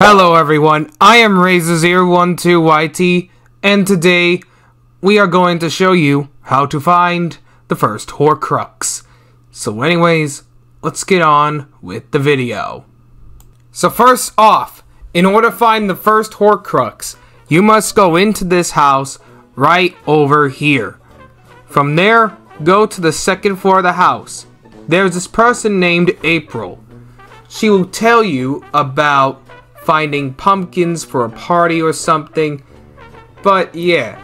Hello everyone, I am Razzor012YT, and today we are going to show you how to find the first Horcrux. So anyways, let's get on with the video. So first off, in order to find the first Horcrux, you must go into this house right over here. From there, go to the second floor of the house. There's this person named April. She will tell you about finding pumpkins for a party or something. But yeah,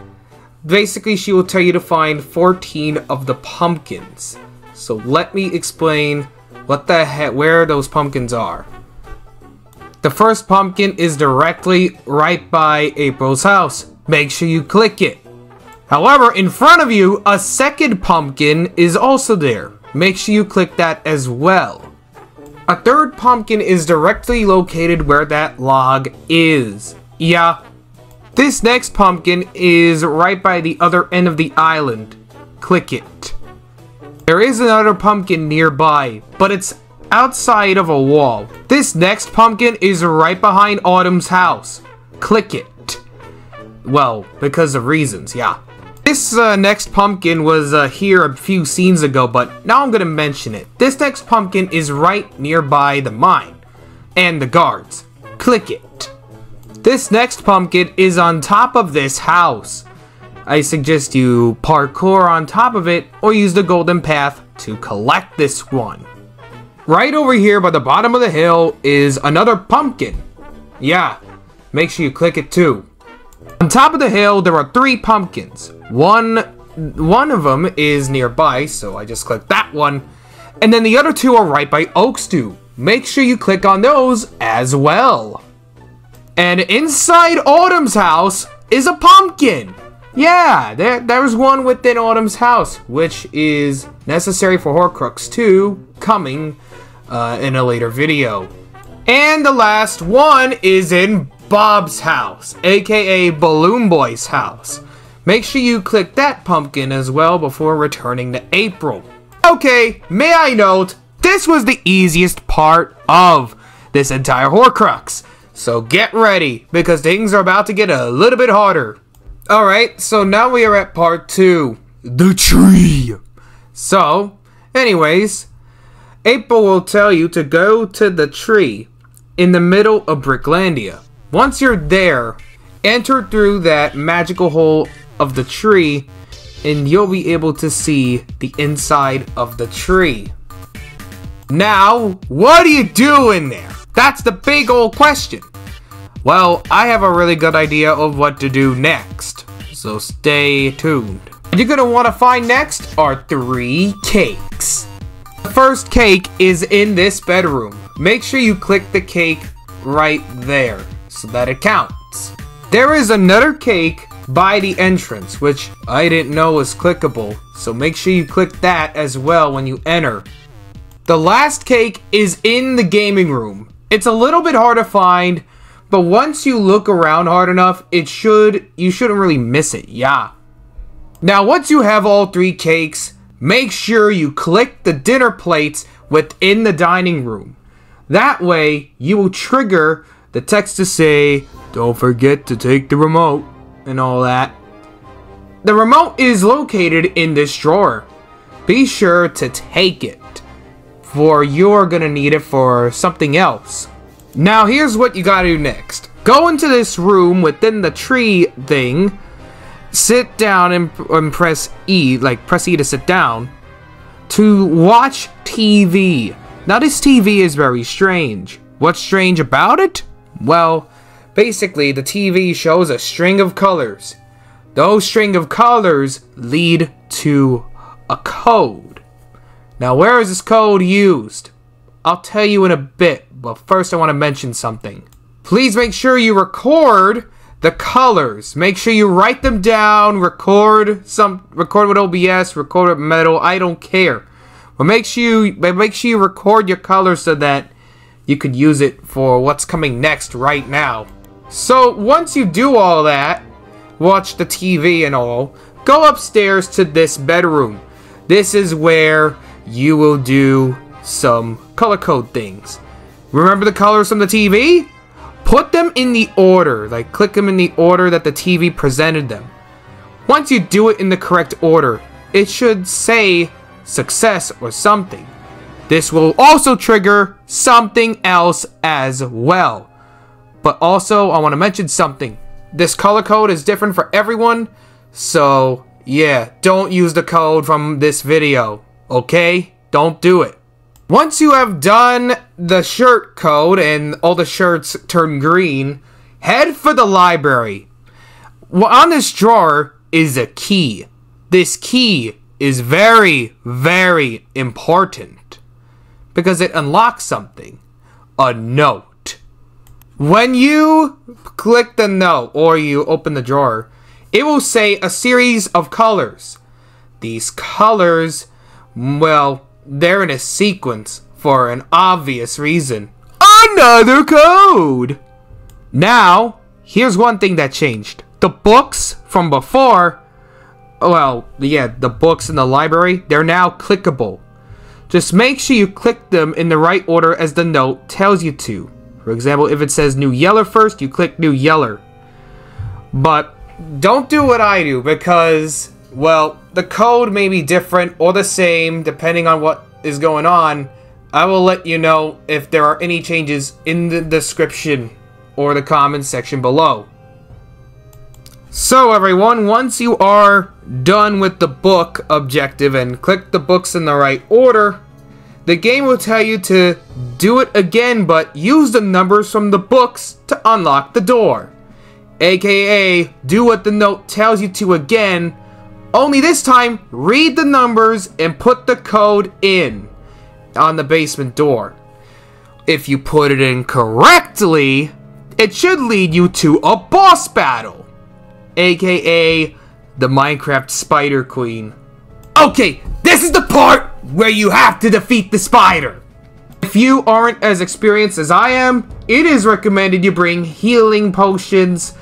basically she will tell you to find 14 of the pumpkins. So let me explain what the heck, where those pumpkins are. The first pumpkin is directly right by April's house. Make sure you click it. However, in front of you, a second pumpkin is also there. Make sure you click that as well. A third pumpkin is directly located where that log is. Yeah. This next pumpkin is right by the other end of the island. Click it. There is another pumpkin nearby, but it's outside of a wall. This next pumpkin is right behind Autumn's house. Click it. Well, because of reasons, yeah. This uh, next pumpkin was uh, here a few scenes ago, but now I'm gonna mention it. This next pumpkin is right nearby the mine and the guards. Click it. This next pumpkin is on top of this house. I suggest you parkour on top of it or use the golden path to collect this one. Right over here by the bottom of the hill is another pumpkin. Yeah, make sure you click it too. On top of the hill, there are three pumpkins. One, one of them is nearby, so I just click that one. And then the other two are right by Oakstew. Make sure you click on those as well. And inside Autumn's house is a pumpkin. Yeah, there, there's one within Autumn's house, which is necessary for Horcrux 2, coming uh, in a later video. And the last one is in Bob's house, aka Balloon Boy's house. Make sure you click that pumpkin as well before returning to April. Okay, may I note, this was the easiest part of this entire Horcrux. So get ready, because things are about to get a little bit harder. Alright, so now we are at part 2. The tree! So, anyways, April will tell you to go to the tree in the middle of Bricklandia. Once you're there, enter through that magical hole of the tree and you'll be able to see the inside of the tree. Now, what do you do in there? That's the big old question. Well, I have a really good idea of what to do next, so stay tuned. What you're gonna wanna find next are three cakes. The first cake is in this bedroom. Make sure you click the cake right there so that it counts. There is another cake by the entrance, which I didn't know was clickable, so make sure you click that as well when you enter. The last cake is in the gaming room. It's a little bit hard to find, but once you look around hard enough, it should you shouldn't really miss it. Yeah. Now, once you have all three cakes, make sure you click the dinner plates within the dining room. That way, you will trigger the text to say, don't forget to take the remote, and all that. The remote is located in this drawer. Be sure to take it, for you're gonna need it for something else. Now here's what you gotta do next. Go into this room within the tree thing, sit down and, and press E, like press E to sit down, to watch TV. Now this TV is very strange. What's strange about it? Well, basically the TV shows a string of colors. Those string of colors lead to a code. Now where is this code used? I'll tell you in a bit, but first I want to mention something. Please make sure you record the colors. Make sure you write them down, record some record with OBS, record with Medal, I don't care. But make sure you make sure you record your colors so that you could use it for what's coming next right now. So once you do all that, watch the TV and all, go upstairs to this bedroom. This is where you will do some color code things. Remember the colors from the TV? Put them in the order, like click them in the order that the TV presented them. Once you do it in the correct order, it should say success or something. This will also trigger something else as well. But also, I want to mention something. This color code is different for everyone, so yeah, don't use the code from this video, okay? Don't do it. Once you have done the shirt code and all the shirts turn green, head for the library. Well, on this drawer is a key. This key is very, very important because it unlocks something. A note. When you click the note or you open the drawer, it will say a series of colors. These colors, well, they're in a sequence for an obvious reason. Another code! Now, here's one thing that changed. The books from before, well, yeah, the books in the library, they're now clickable. Just make sure you click them in the right order as the note tells you to. For example, if it says New Yeller first, you click New Yeller. But don't do what I do because, well, the code may be different or the same depending on what is going on. I will let you know if there are any changes in the description or the comments section below. So everyone, once you are done with the book objective and click the books in the right order, the game will tell you to do it again but use the numbers from the books to unlock the door. AKA, do what the note tells you to again, only this time, read the numbers and put the code in on the basement door. If you put it in correctly, it should lead you to a boss battle, aka the Minecraft Spider Queen. Okay, this is the part where you have to defeat the spider. If you aren't as experienced as I am, it is recommended you bring healing potions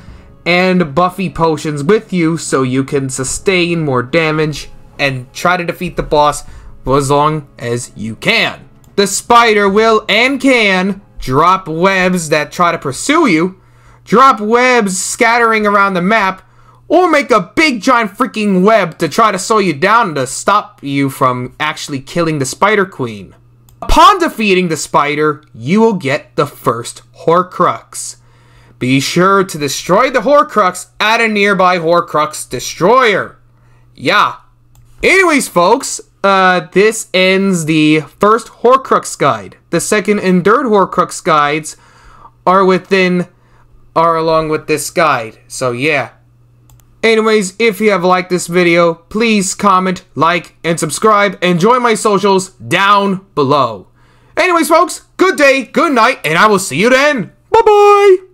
and Buffy potions with you so you can sustain more damage and try to defeat the boss for as long as you can. The spider will and can drop webs that try to pursue you, drop webs scattering around the map, or make a big giant freaking web to try to slow you down to stop you from actually killing the Spider Queen. Upon defeating the spider, you will get the first Horcrux. Be sure to destroy the Horcrux at a nearby Horcrux destroyer. Yeah. Anyways, folks, uh, this ends the first Horcrux guide. The second and third Horcrux guides are within, are along with this guide. So yeah. Anyways, if you have liked this video, please comment, like, and subscribe, and join my socials down below. Anyways, folks, good day, good night, and I will see you then. Bye-bye!